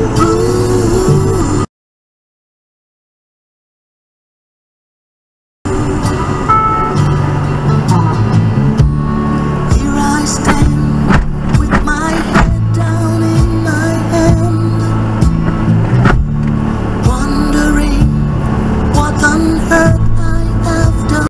Ooh.